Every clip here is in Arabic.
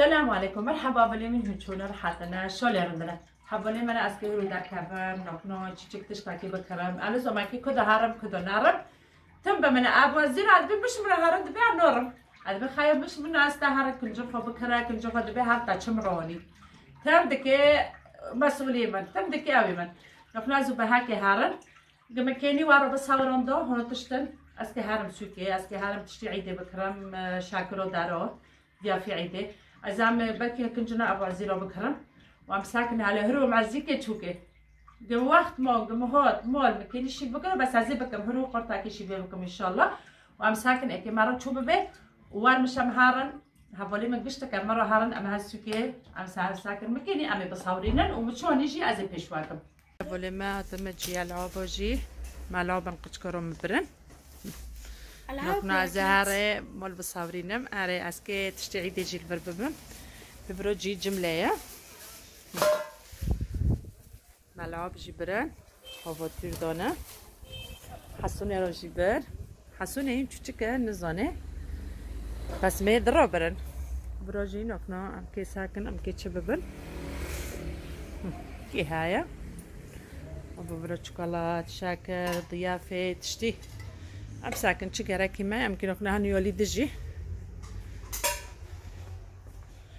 السلام عليكم مرحبا بلي من رحاتنا شو اللي عندنا حبولي من اسكي رو در کبر نکنو چیچک تشتاکی بکرم الو زماکی کدا هرم کدا نرم. تم بمن ابو زين عاد بش من هرم دبي نورم عاد بخايب مش من استا هرم بكرا كل جفا دبي هرتا چمروني تم دكي مسؤولي من تم دكي اوي من. نکنو زو بهاكي هرم كيني وارو بس هورم دو هون تشتن. اسكي هرم سوكي اسكي هرم تشتي عيدي بكرم شاكرو دارو ديا في عيدي ازام بكي كنجنا ابو عزيرو بكرم وعم ساكن على هرو مع زيكي تشوكي قم وقت ما قم هات مال مكين شي بكره بس عزي بكم هرو قرطا كي شي بكم ان شاء الله وعم ساكن اكي مرة تشوف بيت وار مش هارن هفولي من قشتك مرة هارن اما هالسوكي عم ساكن مكيني امي بصورينن ومشون يجي ازي بيشواكم هفولي ما تمجي العوبوجي ما لعبن قشكرو مبرن نحن زهرة مال بصورينم أري أسكي تشتعي ديجي البرببم ببرو جي جملة ملعب جبرن هاواتیر دانه حسونه را جبر. حسونه این چوچکه نزانه. پس می درا برن. براجی نکنا ام که ساکن ام که چه ببن. کی هایا؟ و برا چکالات شاکر ضیافه تشتی ام ساکن چه گرکی ما ام که نکنا هنیولی دجی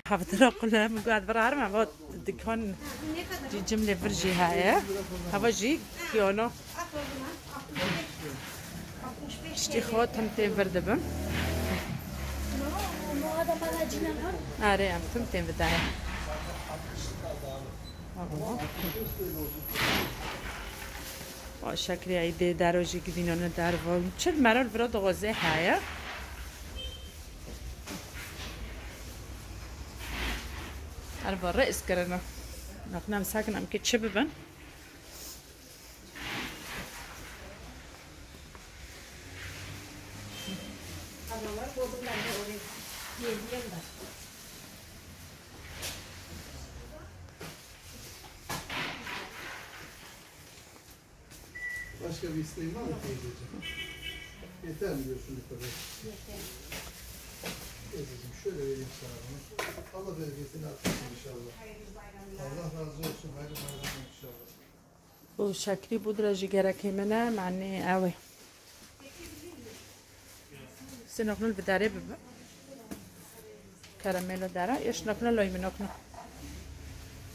حافظ قلنا مقعد برا مع بعض دكان جي جملة فرجي هاي هوا جي كيونو اشتي خوت تمتين فردبم آره ام تمتين بداية شکری ایده در آجی که در چل مرال برا دو غازه های هر بار رئیس کرنه نقنام ساکنم که چه ببن. هر بار بودم Başka bir isteğin var mı teyzeciğim? Yeter mi diyorsun bu kadar? Yeter. Teyzeciğim şöyle vereyim sana bunu. Allah bereketini arttırsın inşallah. Allah razı olsun. Hayırlı bayramlar inşallah. وشكري بودرة جيجرة كيمنا معني قوي سنقنو البداري ببا كراميلو دارا ايش نقنو لو يمنقنو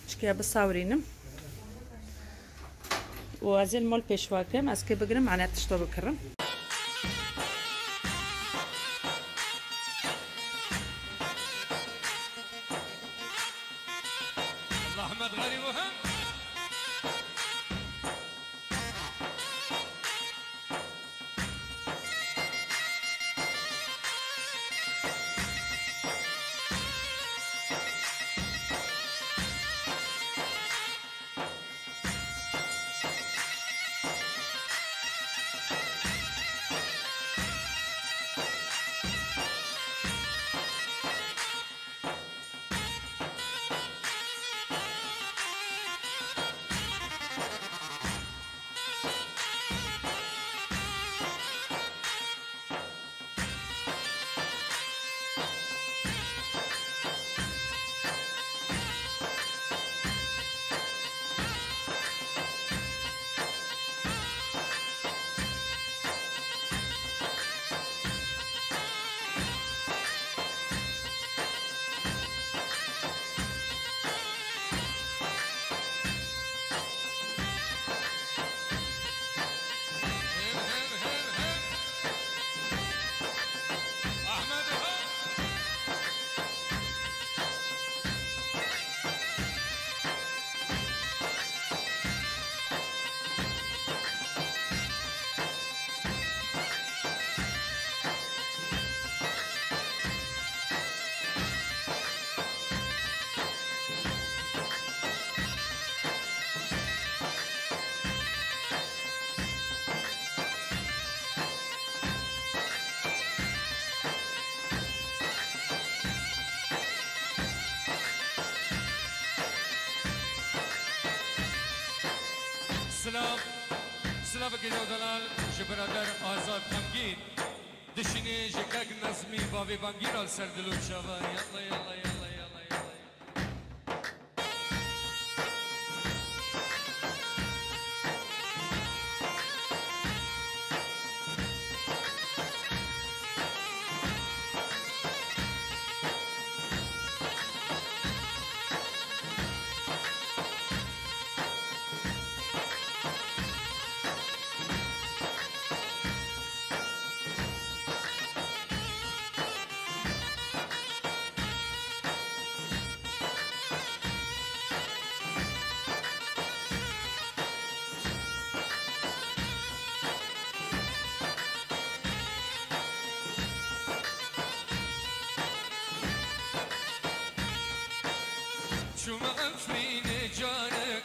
شكيا بصاورينم وازين مول بيشواكم اسكي بقرم معناتها تشتو بكرم احمد سلام سلام گیرو دلال جبرادر آزاد غمگین دشینی جکک نظمی بابی بانگیر آل سر دلو شوا یلا یلا یلا شو معفرين جارك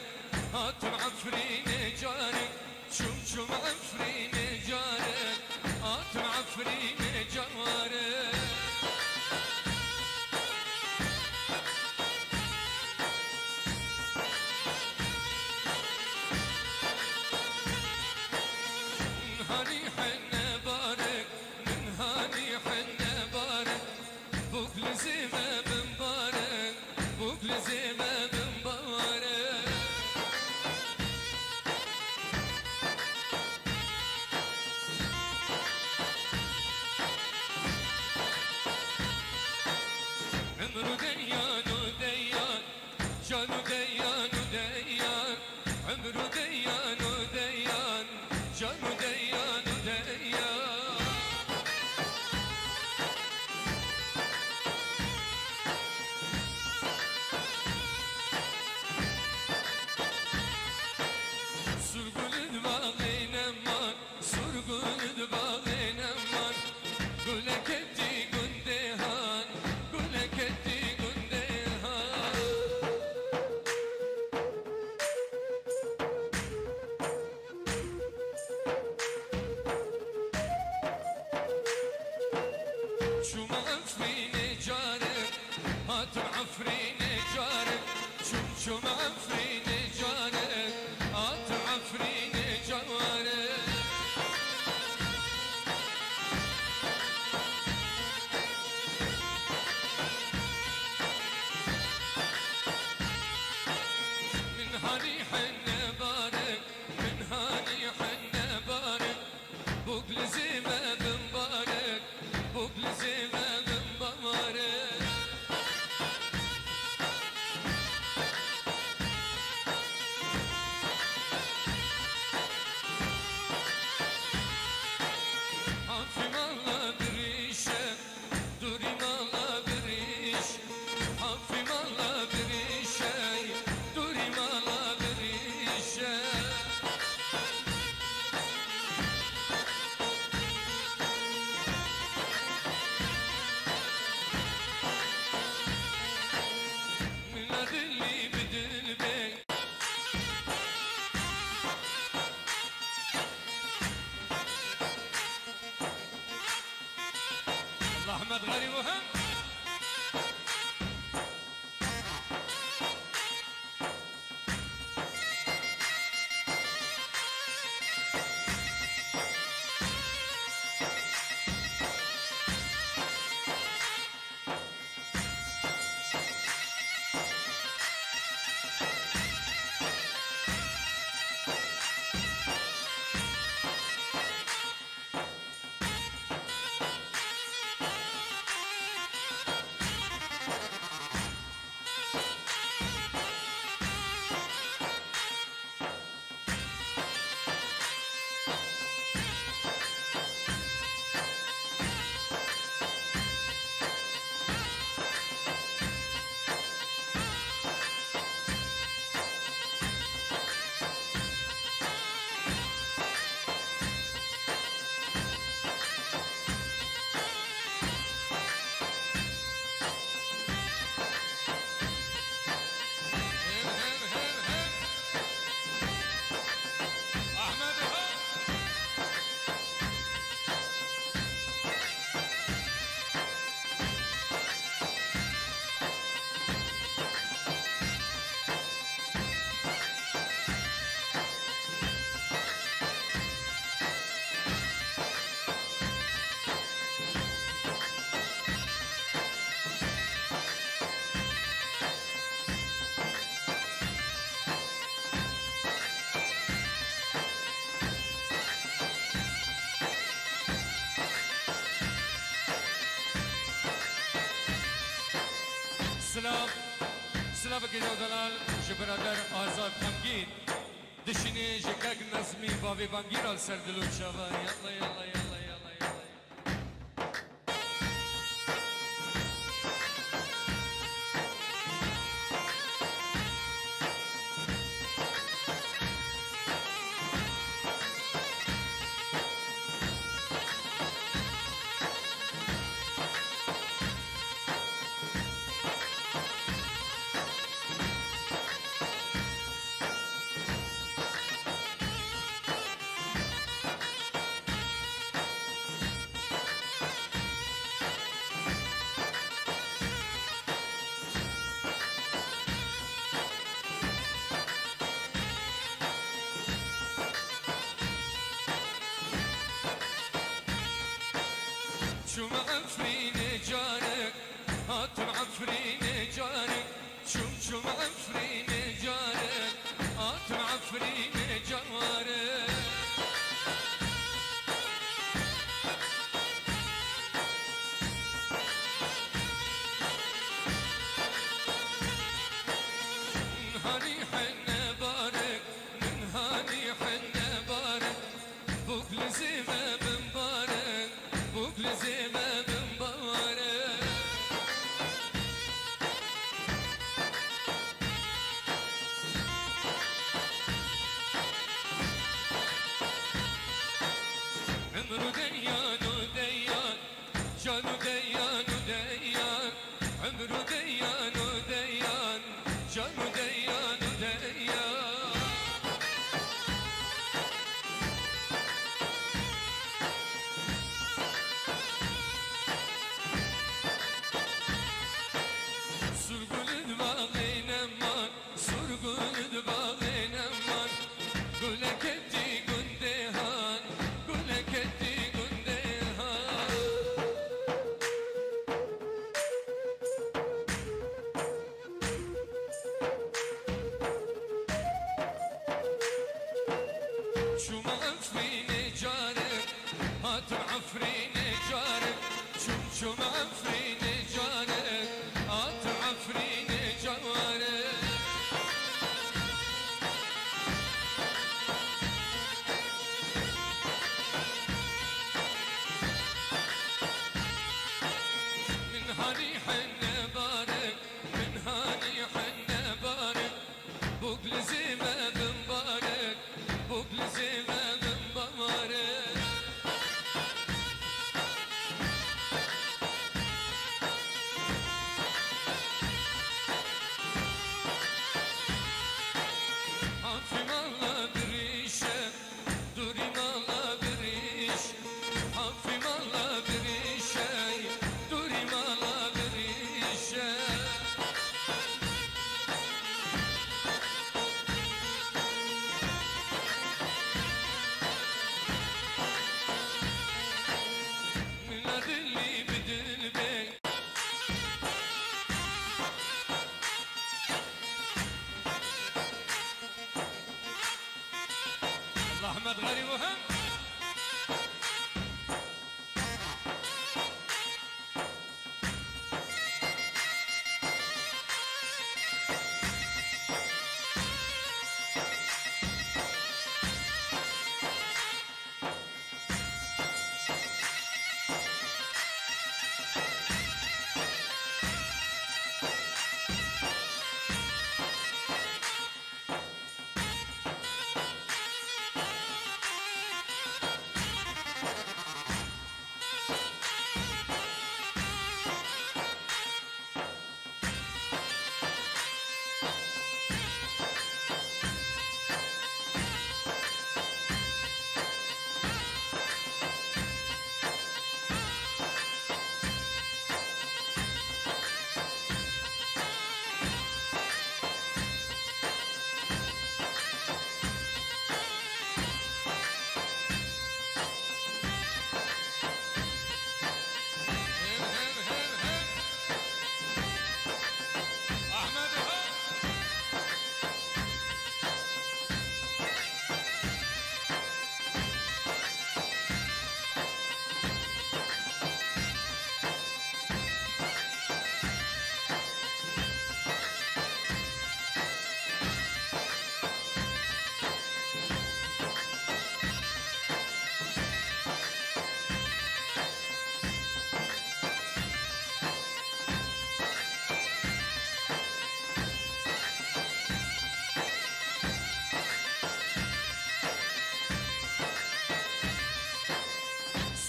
هات آه، معفرين جارك شوف شو معفرين جارك هات آه، معفرين Cause if You know. Ahmet Garip Slav, Slav gelo dalal, že bradar azad hamgin. Dişini je kak nazmi bavi bangir al serdilu çava. Yalla yalla yalla. شو معفرين جارك هاتم عفرين جارك شو شو معفرين جارك هاتم عفرين جارك شو معفرين جارك هات عفرين جارك شو شو معفرين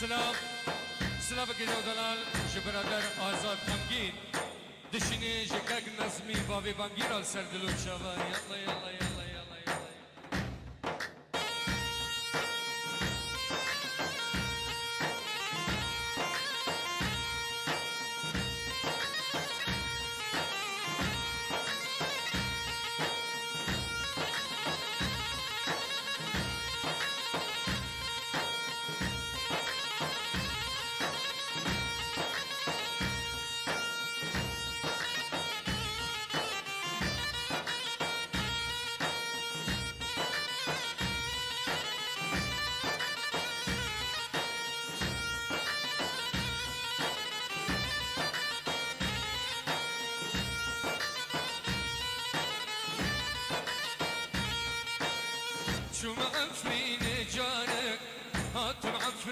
سلام سلام گیرو دلال جبرادر آزاد غمگین دشینی جکک نظمی بابی بانگیر سر دلو شوا یلا یلا یلا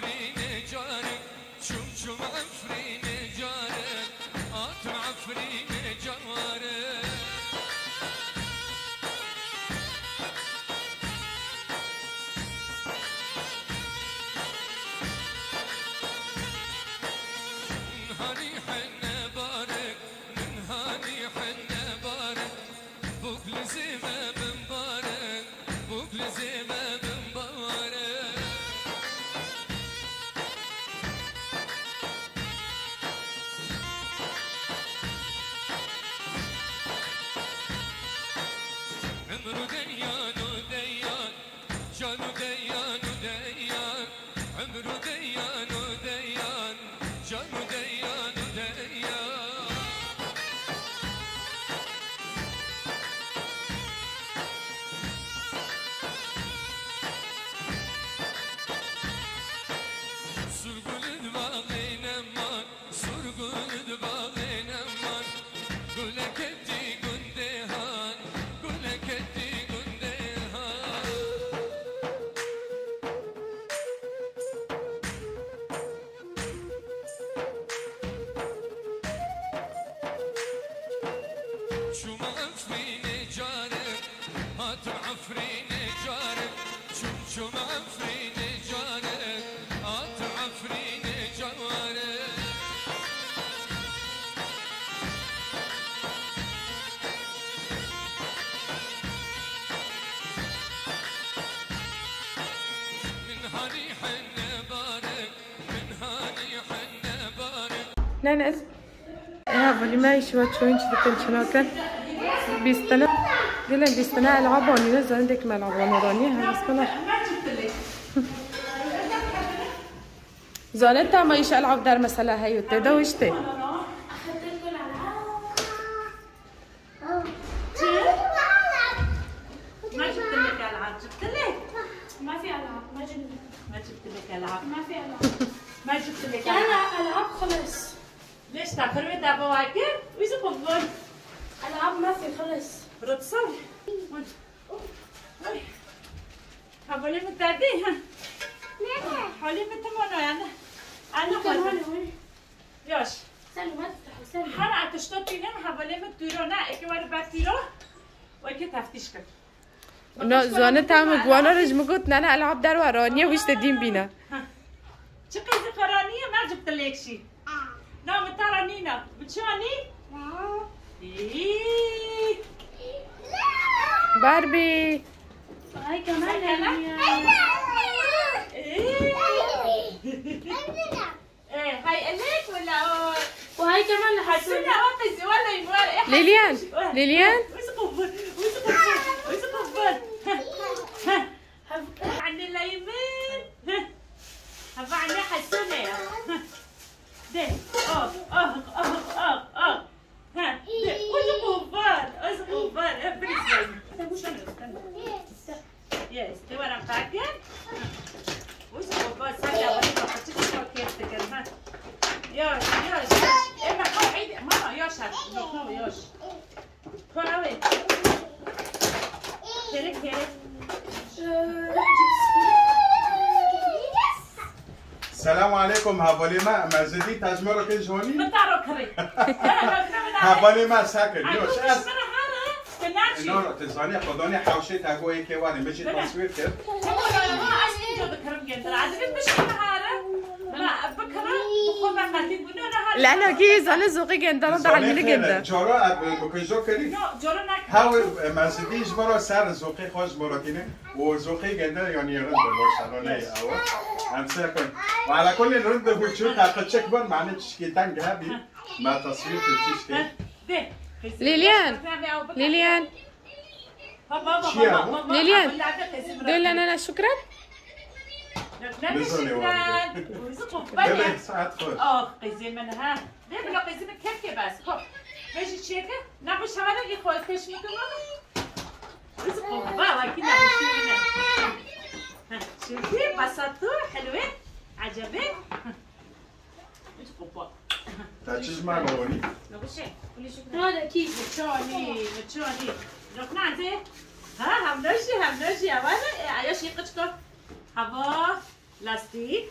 هاتم عفرين جارك شوم شوم نانا يا بولي ما يشوى شوين شدتن شناكن بيستنا دلن بيستنا العب واني نزل عندك ما العب وأنا راني هذا سبنا زانتا ما يش العب دار مسألة هاي وتدا وشتي ما جبت لك العاب جبت لك ما في العاب ما جبنا ما جبت لك العاب ما في العاب ما جبت لك كان العاب العاب خلص ليش تاخر بدا بواكر ويزو قبل العاب ما في خلص رد صار حولي متعدي ها حولي متمنى يعني أنا كان خلص هون وين ياش سلوا ما تفتحوا سلوا حنا تشتوتي نم حولي متيرونا اكي ور باتيرو وكي تفتيش كده نو زانتا مقوانا رجم قلت نانا العب دار وراني وش تدين بينا شقي ذكرانية ما جبت لك شيء نعم ترانينا بتشوفني إيه باربي هاي كمان إيه هاي إليك ولا وهاي كمان لحسن ولا ليليان ليليان قبل ويش قبل ويش قبل عندي اليمين هبا عندي حسنة يا ده آه آه آه آه آه ها ده ويش قبل ويش قبل بريسين Yes, det var den backen. Och så bara säga vad det var för typ av keftekel. Görs, görs. Emma, kom hit. Mamma, görs här. Kom, görs. Kom över. Kerek, kerek. السلام عليكم هابوليما ما زدي تاجمرو كل جوني ما تعرف كري. هابوليما ساكن يو نچید اینا تزانی خدانی حوشه تگوی که وادی میشه تصویر کرد. ما از اینجا بکرم گندر عزیز بشه بهاره لا لا كي زال زوقي جندرو ده عميل جدا جارا بكجو لا جارا نك هاو مسديش برا سر زوقي خوش برا كنه و زوقي جندر يعني رد برشلونة او لا كن وعلى كل رد بوچو تا تشك بر معنی چشکی تنگ هبی. ما تصویر تشکی ده ليليان. ليليان. ليليان. دول أنا شكرا. منها من كيف بس. ماشي تشيكه رزقوا بابا كنا شوفي حلوين عجبك رزقوا بابا. Dar ce-și mai mori? Roda, chise, cioni, cioni. Rocnate? Ha, am doshi, am doshi, am doshi. Aia și căcică. Hava, لاستیک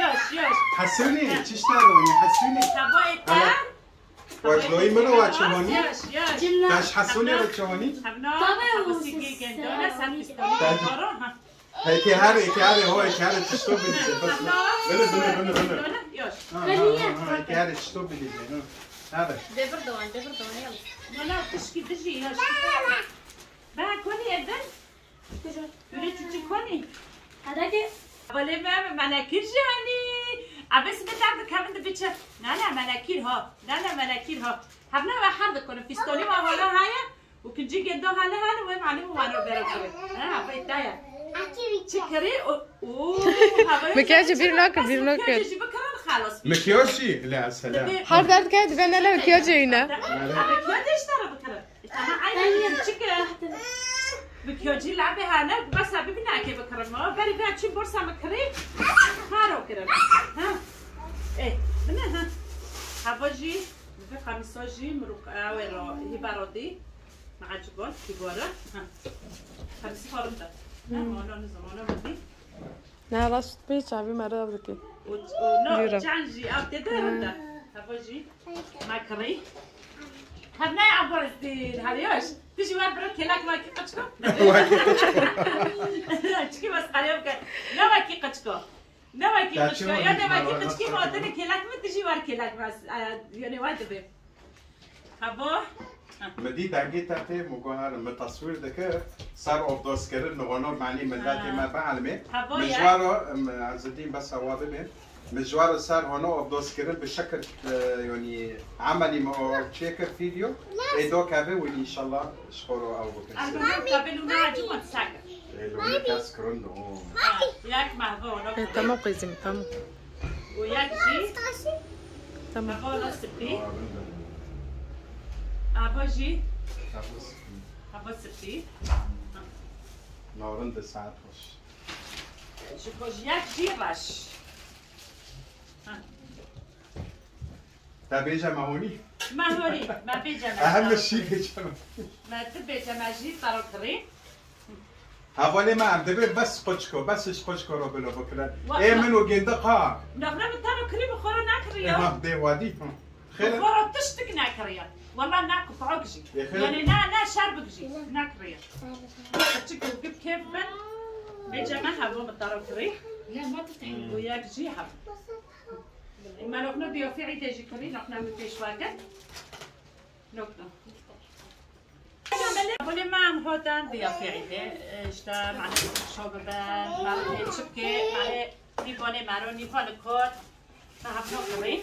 یوش یوش حسونی چیش نبونی حسونی تبایتا واجلوی منو واچمانی داش حسونی واچمانی تابه و سیگی گندونه سمیستانی بارون هاتي هاتي هو الشالنج ستوبيدي بس يلا يلا يلا يلا هاتي الشوبيدي هذا دبر دبرني انا ايش قد جهه با كوني اد بس ايش يتركني هداكي اول ما مناكر جاني اقسم بتاكف ذا فيت لا لا مناكر ها لا لا مناكر ها حنبقى حرب الكنفيستوني وها هو هي وكديك يدها عليها عليهم عليهم انا ضايع شكري أو مكياج بيرناك بيرناك خلاص مكيوشي لا سلام. حرف درد كاد بنا له مكياج هنا مكياج اشترى بكره أنا عايزه شكرا مكياجي لعبي هانا بس ببنا كي بكره ما بري بقى تشي بورصه مكري هارو كده ها. إيه بنا ها. هباجي في خمساجي مروك هبارودي مع جبال ها. Na last speech abi mara abdike. No, change up the tanda. Hafaji. Ma kari. Habna abras di hariyosh. Tishi wa bro kelak wa ki qachko. Chiki bas qariyam ka. Na wa ki qachko. Na wa ki qachko. Ya na wa ki qachki ma otani kelak ma tishi wa kelak bas. Yani wa tabe. Habo. مدي داگی تاته مگوهر متصویر دکه سر افداس کرد نوانو معنی ملت ما بعلمه هبا يا مجوارو عزتين بس هوابه بين مجوار سر هنا افداس کرد بشكل آه، يعني عملي ما تشيكر فيديو ايدو كابه وان شاء الله شخورو أو مهبو تمام قيزم تمام. وياك جي تمام عباجي عباس عباس سبتي نارند ساعت باش شكوش يك جي باش تبي جمعوني مهوري ما بيجا اهم شيء بيجا ما تبيجا ما ما بس پچکو بسش پچکو رو بلو بکرد ای منو گنده قا نخنه من تنو کری بخورو نکریا اه دی وادی خیلی بخورو تشتک نکریا والله ناكو فعوك جي يا خير. يعني نا نا شاربك جي ناكريا تشكو قب كيف من بيجا ما من طارو كري لا ما تفتحي وياك جي حب ما نقنا بيو في عيد يجي كري نقنا من فيش واقع نقنا بولي ما عم هوتان بيا في عيد. اشتا معنا شو ببان معنا تشبكي معنا نيفوني مارو نيفون كود فهم نقري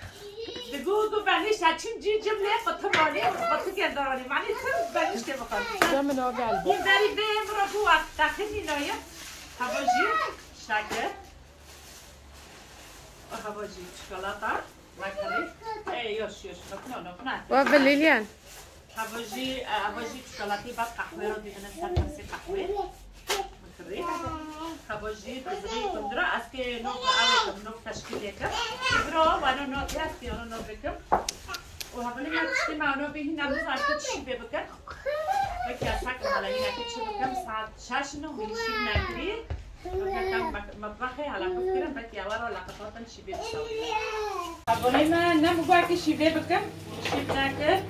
بگو گو بلیش چیم جی جیم نه با تو مانی با تو گندارانی مانی تو بلیش که بخواد جم نو گل این داری به امرا بو از دخل نینایه هواجی شکر هواجی چکلاتا و لیلیان. هواجی هواجی شکلاتی بعد قهوه رو دیدنم سر قهوه. مكري حبجي بزري كندرا اسكي نوك اوي نوك تشكيل يكا برو وانا نوك اسكي انا نوك بكم وهبلي ما تشتي مع نوبي هنا مزار تشي بكم بكي اساك على هنا تشي بكم ساعة شاشنو ويشي ناكري وكان مطبخي على فكرة بكي ورا لقطات شي بيبسوي هبلي ما نمقوا كي شي بكم شي بناكر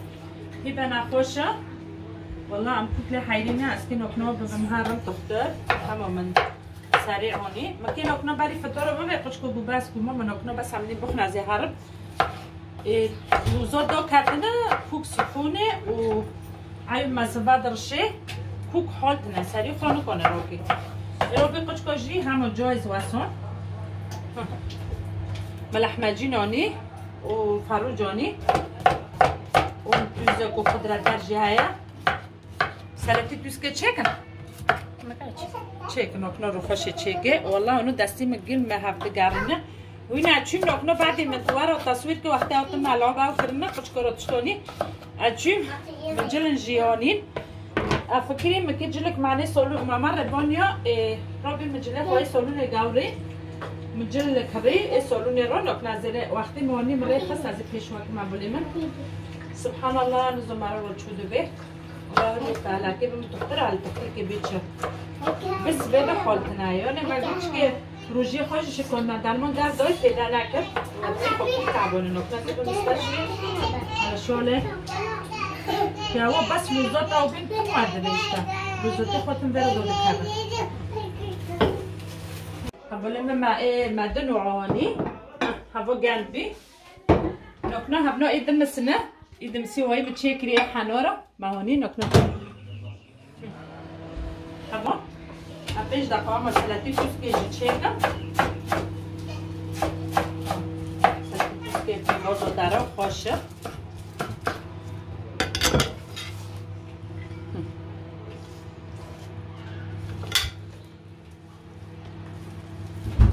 هبه نخوشه والله عم قلت لها حيرينها اسكن وكنا بمهار تختار تماما سريع هوني ما كنا وكنا باري في ما بيقش كو بس كو ماما وكنا بس عاملين بخنا زي هرب وزور دو كاتنا كوك سخونه و عيو مزبا درشي كوك حالتنا سريع خانو کنه روکی روکی كو کجری همه جايز واسون ملح نانی و فارو جانی و دوزه کو خدرت در سلطه دوست که چکن چکن اکنو رو خوش چگه؟ والا اونو دستی مگیل مهفته گرمه وی عتشيم لو كنا بعد من دوار التصوير كي وقتها وتم ملعوبة وكرنا قشكرة تشتوني عتشيم من جل جيانين أفكري ما كي جلك معني سولو ما مرة بانيا إيه ربي من جلك واي سولو نجاوري مجل کری هري سولو نيران لو زیر وقتی وقتي مهني خست از نزيد وقت ما من سبحان الله نزمارو رجودو بيه باورت على كيف بتخطر على تخلك بيتشا بس بدا خالتنا يعني ما قلتش كيف روجي خوش شكون ما دالمون دار دوي في دانا كيف أبقى تعبون إنه كنت بنستشي على شغله که او بس موزات او بین تو مورده بیشتا موزاتی خودم برو دو دکبه اولا ما مدن وعاني هوا قلبي نقنا هبنا ايدم سنه إيدم سنة إيدم سوي بتشيكري حنورة. ما هوني نكنا هوا أبيش دقا ما سلاتي فوس كيجي تشيكا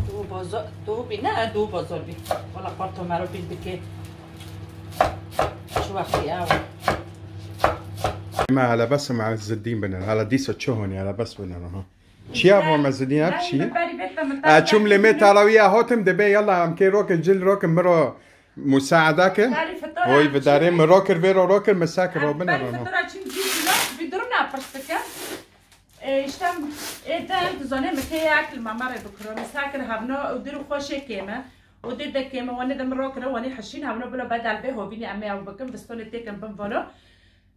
دو بازار دو بی نه دو بازار بی. والا قارتو مرا بی بکه. ما على بس مع عز الدين بنن على ديسة تشوهني على بس بنن ها چی ابو عز الدين ابشي اتشوم لمي تراوية هاتم دبي يلا ام كي روك الجل روك مرو مساعدك هوي بداري مروكر فيرو روكر مساكر رو بنن ها Vidruna prstka. اشتم ایدم زانه مکی اکل ماما رو بکرم ساکر هفنا و درو خوشه کیمه و دید کیمه وانی دم رو کنه وانی حشین هفنا بلا بدل به هو بینی امی أو بکم بستون تیکم بم والا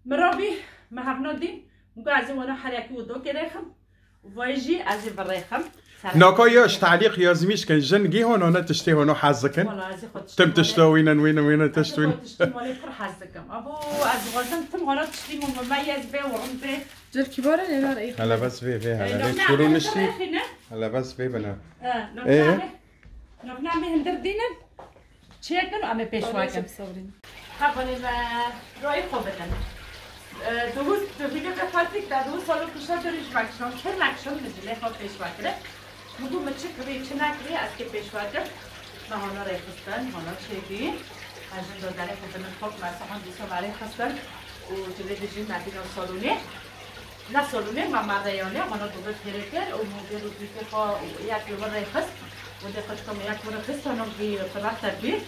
مرابی ما دیم مگه از وأنا حریکی و دو کرخم وایجی از برخم ناكا ياش تعليق يازميش كان جن جي هون هنا تشتي هون حظكن والله از خود تم تشتوين وين وين تشتوين مالی پر حزکم ابو از غزن تم حالا تشتی ممیز به ورم به جل كبارة لنا رأي هلا بس في في هلا شروع به نشتي هلا بس في بنا آه Lokmamı hındırdığının çektin ama peşvakim. Kabını ve rayı kovedin. دوز دو ویدیو که فاتیک در دو سال کشا داریش مکشان چه مکشان مزیله خواه از که پیشوکر مهانا رای خستن مهانا چیگی از این دادره خودمن خوب مرسخان دیسا برای خستن و جلی دیجی مدینا سالونه نه سالونه ما مردیانه مهانا دوبه کرد و مدیر رو دیگه خواه یک یوان خست Och det ska jag kunna testa någon vi förrättar vid.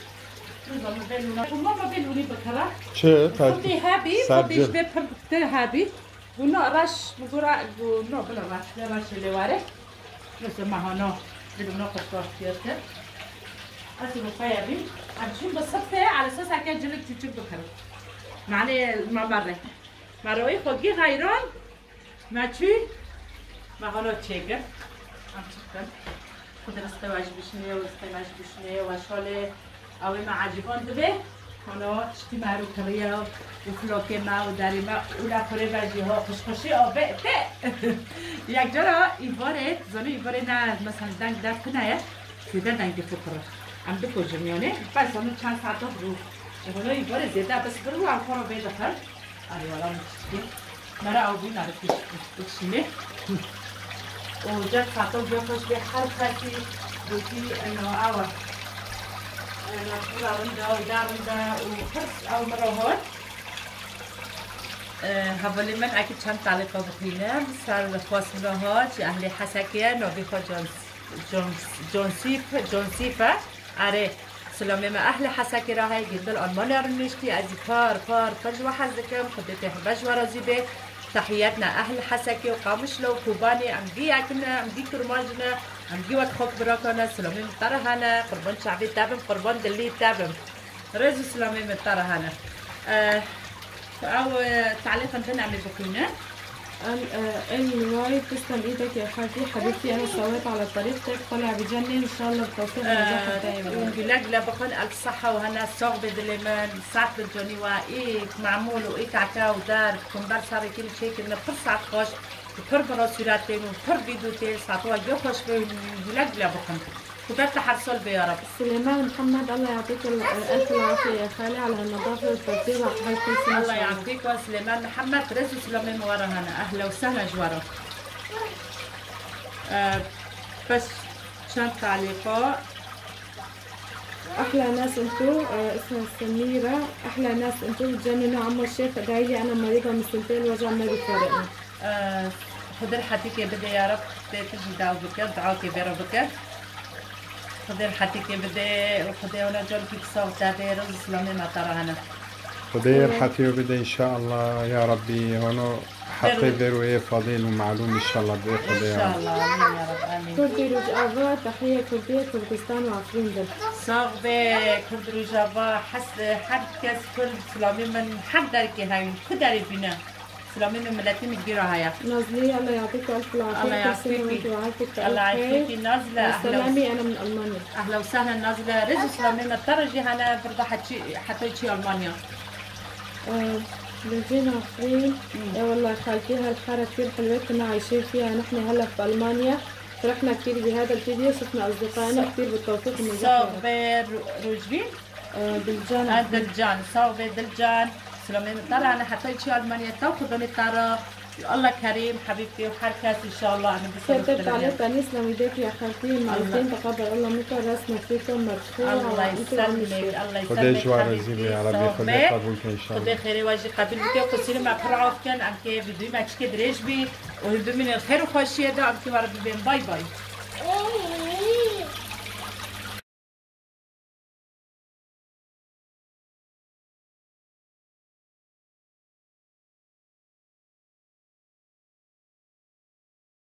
ماما بلونی بکرا چه؟ خودی هبی خودیش بپرده هبی و نه رش مگورا و نه بلا رش رش لیواره مثل مهانا بدون خوشگاه بیارتر أسي مفايا بي هنشوف بالظبط على أساس هكذا جلد تشوف بخرب معناه ما مرة مرة خدي غيران ما تشي ما غلط شيء هنشوف ಕುದಿಸ್ತೆ ಒಜ್ಬಿಷ್ಣೆ و ಮಜ್ಬಿಷ್ಣೆ ಒಶೋಲೆ ಅವೆ ಮಾಜಿಗೊಂದು ಬೇ حالا چی معروف کنه یا افلاک ما و دری ما اولا نخوره واجی ها خوشخوشی آبه ته. یک جارا ایواره زانو باره نه مثلا دنگ در کنه یه. سیده دنگ فکر ام دو کجا میانه؟ بس زانو چند ساعت ها برو این باره زیده بس برو ام کارا بیده خر آره والا مرا آبی نرکش بکشینه کشیمه و جد ساعت ها بیا خوش به هر کسی بودی انو اوه أو مراهات حوالی من اگه چند تعلیقا بخینم سر خواست مراهات چه أهل حسکیه نابی خواه جانسیف جانسیفه اره سلامه ما أهل حسکی راه گندل آلمان رو نشتی از کار کار فجوه حزکم خودت بجوه رازی به تحياتنا. أهل حسكي وقامش لو كوباني امجي أكنا امجي كرماجنا امجي وقت خوك براكنا سلامي مطرهنا قربان شعبي تابم قربان دلي تابم. رزو سلامي مطرهنا آه أو تعليقا بنا عم بكينا ال واي تسلم إيدك يا خالتي حبيبتي أنا سويت على طريقتك طلع بجنن إن شاء الله بالتوفيق والنجاح دايما لا بخون الف صحة وهنا الصوغ بدلمان ساعة بالجوني وايك معمول وايك عكاو دار كمبر صار كل شيء كنا ساعة خوش بر براسوراتين وبر فيديوتين ساعة جو خوش بنقول لا بخون وبات حرصل يا رب؟ سليمان محمد الله يعطيك ال- الف العافيه يا خالي على النظافة والترتيب على كل سنه الله يعافيك وسليمان محمد. رزق سلامي مورا هنا أهلا وسهلا جوارا آه، بس چند تعليقات أحلى ناس أنتو آه اسمها سميرة. أحلى ناس أنتو. بتجننوا عمو الشيخ ادعي لي أنا مريضة من سنتين وجع ما بيفارقني آه، خذ حتيك بدي يا رب. تجي دعوة بك دعوتي بربك خذ حتيك بدي وخذ ولا جولك تصور تابي رز سلامي ما ترى هنا خدير حتى بدا ان شاء الله يا ربي هونو حتى يديروا إيه فضيل ومعلوم ان شاء الله بده ان شاء الله امين يا رب امين كردي رجعوا تحية كردية كردستان وعفرين دل صاغبه كرد رجابا حس حد كاس كرد سلامي من حد داركي هاي كداري بنا سلامي من ملاتي مكبيرة هاي نازلية الله يعطيك ألف العافية الله نازلة أهلا سلامي أنا من ألمانيا. أهلا وسهلا نازلة. رزق سلامي من الدرجه هنا برضه حتشي حتجي ألمانيا. آه، بنجينا عفرين يا والله خالتي هالحارة كثير حلوة كنا عايشين فيها. نحن هلا في ألمانيا. فرحنا كثير بهذا الفيديو. شفنا أصدقائنا كثير بالتوفيق رب. صاغبه روجبين آه، بالجان هذا دلجان. صاغبه دلجان. من طلع أنا حتجي المانيا تاخذ ترى الله كريم حبيبتي وحركات إن شاء الله أنا كتبت بسلامة عليك أنيس لو يديك يا خالتي المعزين تقبل الله منكم رسمة فيكم مرفوعة الله عم يسلمك. الله خدي يسلمك جوار حبيبتي زيبي يا ربي خدي قبولك إن شاء خدي الله. خيري واجي قبل بك وقصير ما برعوف كان أم كي بدوي ما تشكي دريج بي وهدو من الخير وخوشي دا أم كي وربي بين. باي باي.